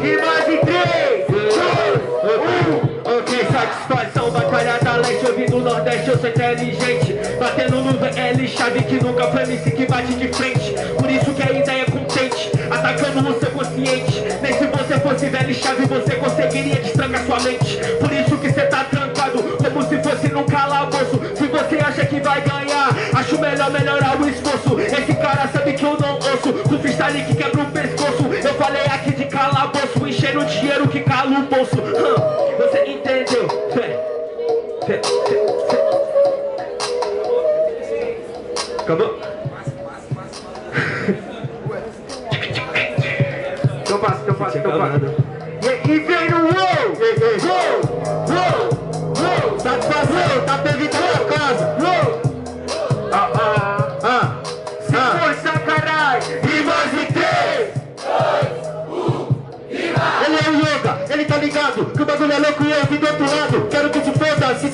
Rimas em 3, 2, 1 Ok, satisfação, batalhada leste Ouvindo nordeste, eu sou inteligente. Batendo no VL, chave que nunca foi MC que bate de frente. Por isso que a ideia é contente Atacando o seu consciente. Nem se você fosse velho chave Você conseguiria destrancar sua mente. Por isso que cê tá trancado Como se fosse num calabouço. Se você acha que vai ganhar Acho melhor melhorar Freestyle que quebra o pescoço Eu falei aqui de calabouço Enchendo o dinheiro que cala o bolso Hum, Você entendeu? Fé. Acabou? Então passa, então passa, então passa. E vem no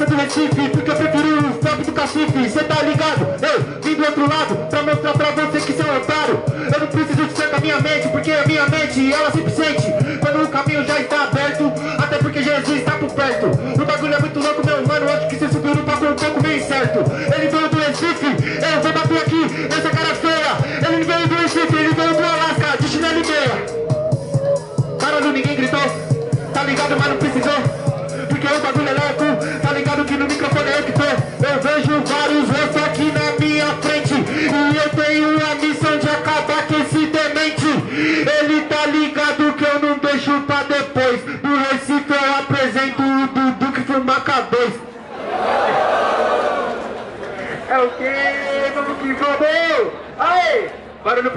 é do Recife Porque eu prefiro o funk do cacife. Cê tá ligado? Eu vim do outro lado Pra mostrar pra você que cê é um otário. Eu não preciso de ser com a minha mente Porque a minha mente, ela sempre sente. Quando o caminho já está aberto Até porque Jesus está por perto. O bagulho é muito louco, meu mano Acho que cê subiu no papo um pouco meio certo. Ele veio do Recife Eu vou bater aqui, essa cara feia. Ele veio do Recife, ele veio do Alasca De chinelo e meia. Caralho, ninguém gritou? Tá ligado, mas não precisou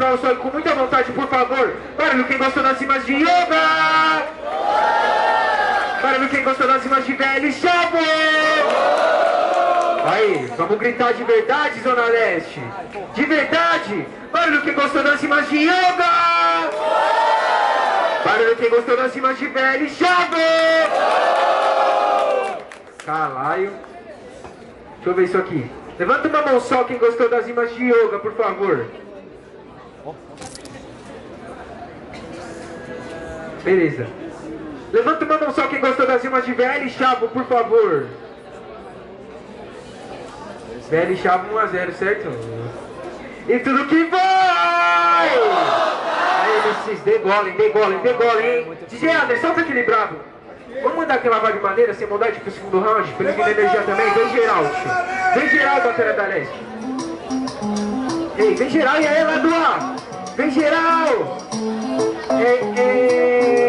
Pra o com muita vontade, por favor. Barulho quem gostou das rimas de yoga. Barulho quem gostou das rimas de velho chavo. Aí, vamos gritar de verdade, Zona Leste. De verdade. Barulho quem gostou das rimas de yoga. Barulho quem gostou das rimas de velho chavo. Caralho. Deixa eu ver isso aqui. Levanta uma mão só quem gostou das rimas de yoga, por favor. Beleza. Levanta uma mão só quem gostou das rimas de VL Chavo, por favor. VL Chavo 1x0, certo? E tudo que vai! Aí, MCs, degolem, degolem, degolem, hein? DJ Anderson, solta aquele bravo. Vamos mandar aquela vibe maneira, sem maldade pro segundo round, pra ele energia também. Vem geral, tio. Vem geral, Batalha da Leste. Ei, vem geral, e aí, A? Vem geral! Ei, ei!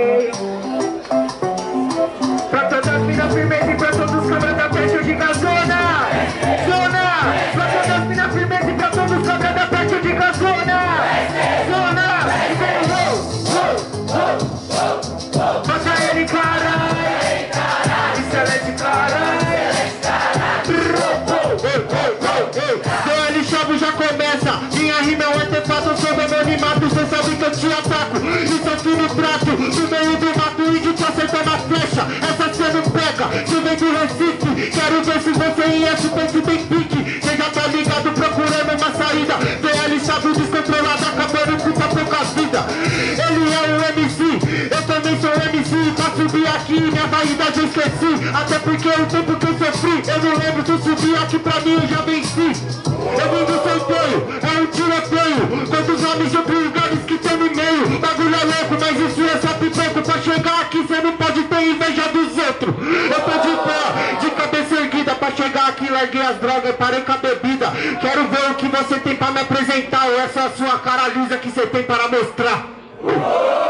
Pra subir aqui, minha vaidade eu esqueci. Até porque o tempo que eu sofri Eu não lembro se eu subi aqui pra mim eu já venci. Eu vim do sorteio, é um tiroteio. Quantos homens outros lugares que tem no meio Bagulho é louco, mas isso é só pipoco. Pra chegar aqui cê não pode ter inveja dos outros. Eu tô de pé, de cabeça erguida. Pra chegar aqui larguei as drogas, parei com a bebida. Quero ver o que você tem pra me apresentar. Ou essa é sua cara lisa que você tem para mostrar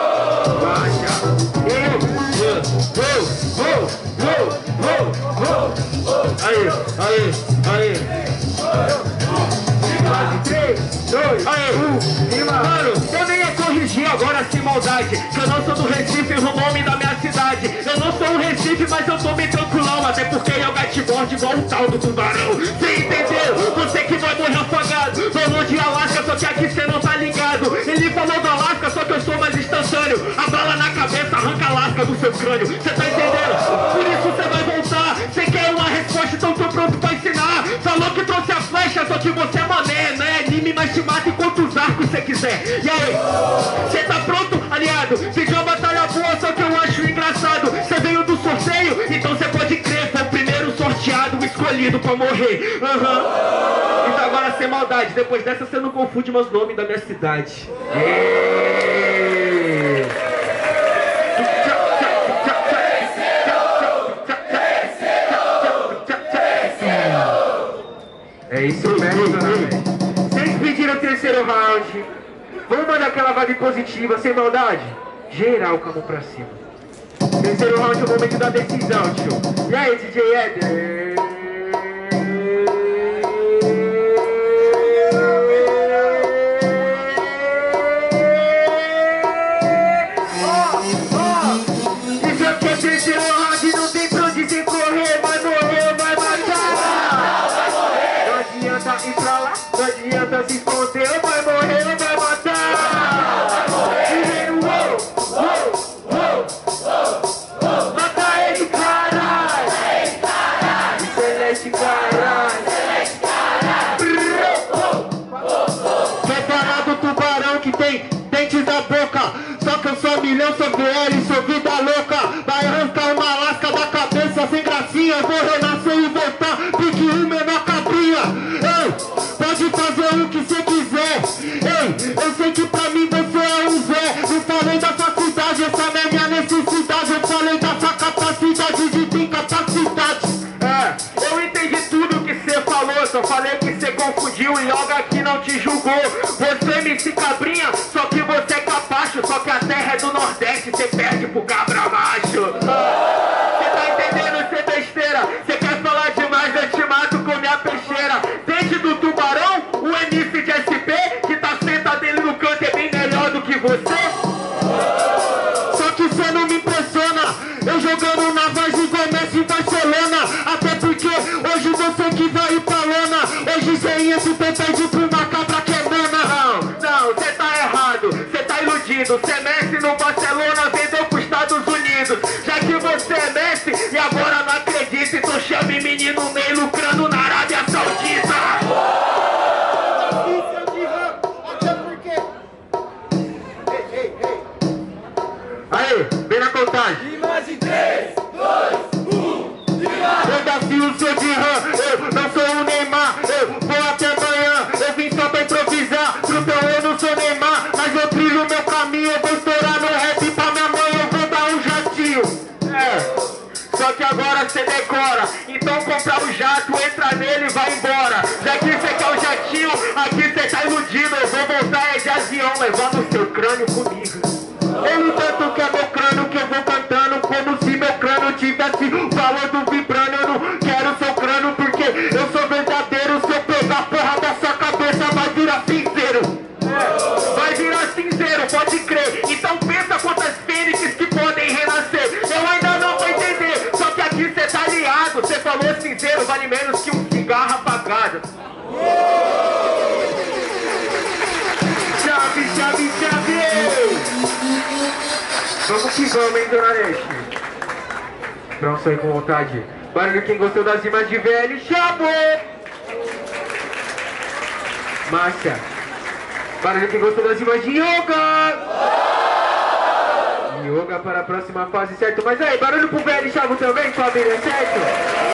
Aí, aí, aí. Quase três, dois, Aê. um, rima. Mano, eu nem ia corrigir agora sem maldade Que eu não sou do Recife, o nome da minha cidade Eu não sou um Recife, mas eu tô bem tranquilão Até porque eu gateboard igual o tal do tubarão Cê entendeu? Você que vai morrer afogado Falou de Alasca, só que aqui cê não tá ligado Ele falou do Alasca, só que eu sou mais instantâneo A bala na cabeça arranca a lasca do seu crânio Cê tá entendendo? Por isso Falou que você é mané Não é anime, mas te mato e quantos arcos você quiser. E aí, você tá pronto, aliado? Pediu uma batalha boa, só que eu acho engraçado. Você veio do sorteio, então você pode crer, foi o primeiro sorteado escolhido pra morrer. Aham. Então agora sem maldade, depois dessa você não confunde meus nomes da minha cidade. É isso mesmo, dona. Vocês pediram o terceiro round. Vamos mandar aquela vibe positiva, sem maldade? Geral mão pra cima. Terceiro round é o momento da decisão, tio. E aí, DJ Eder? VL, sou vida louca. Vai arrancar uma lasca da cabeça sem gracinha. Vou renascer e voltar, pique o menor cabrinha. Ei, pode fazer o que você quiser. Ei, eu sei que pra mim você é um Zé. Não falei da sua cidade, essa não é minha necessidade. Eu falei da sua capacidade de ter capacidade. É, eu entendi tudo que você falou, só falei que você confundiu e Yoga aqui não te julgou. Você me se cabrinha, só que você é capacho, só que cê pede pra uma cabra que é mona Não, não, você tá errado, você tá iludido. É Messi no Barcelona, vendeu Trilho meu caminho Eu vou estourar no rap pra minha mãe Eu vou dar um jatinho É, só que agora você decora. Então comprar o jato, entra nele e vai embora. Já que você quer o jatinho, aqui você tá iludido. Eu vou voltar é de avião, levando seu crânio comigo. Ele tanto quer meu crânio que eu vou cantando Como se meu crânio tivesse falando vibrando Eu não quero seu crânio porque eu falou cinzeiro, vale menos que um cigarro apagado. Chave, chave, chave Vamos que vamos, hein, dona Neste? Pronto, aí com vontade. Barulho quem gostou das rimas de VL, chamou! Márcia. Barulho quem gostou das rimas de Yoga! Yoga para a próxima fase, certo? Mas aí, barulho pro VL Chavo também, família, certo?